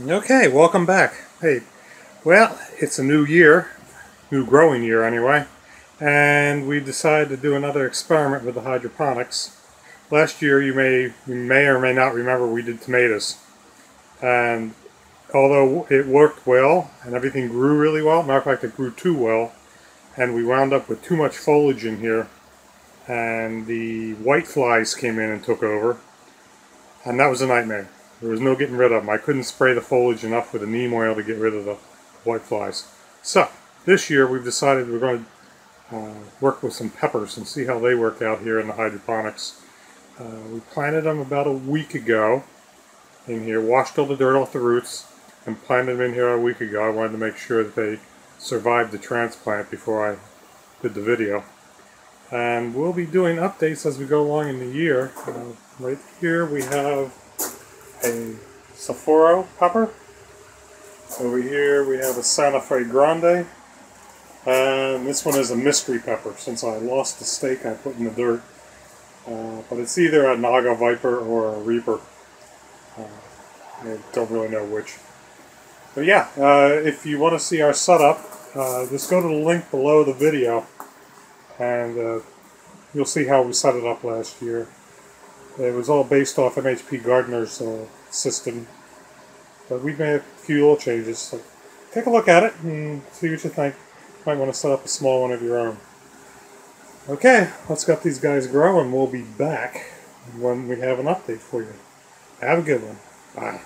Okay, welcome back. Hey, well, it's a new year, new growing year anyway, and we decided to do another experiment with the hydroponics. Last year, you may you may or may not remember, we did tomatoes, and although it worked well and everything grew really well, matter of fact, it grew too well, and we wound up with too much foliage in here, and the white flies came in and took over, and that was a nightmare. There was no getting rid of them. I couldn't spray the foliage enough with the neem oil to get rid of the white flies. So, this year we've decided we're going to uh, work with some peppers and see how they work out here in the hydroponics. Uh, we planted them about a week ago in here, washed all the dirt off the roots, and planted them in here a week ago. I wanted to make sure that they survived the transplant before I did the video. And we'll be doing updates as we go along in the year. Uh, right here we have a Sapporo pepper. Over here we have a Santa Fe Grande. And this one is a mystery pepper. Since I lost the stake I put in the dirt. Uh, but it's either a Naga Viper or a Reaper. Uh, I don't really know which. But yeah, uh, if you want to see our setup, uh, just go to the link below the video and uh, you'll see how we set it up last year. It was all based off MHPGardener's uh, system, but we've made a few little changes. So take a look at it and see what you think. Might want to set up a small one of your own. Okay, let's get these guys growing. We'll be back when we have an update for you. Have a good one. Bye.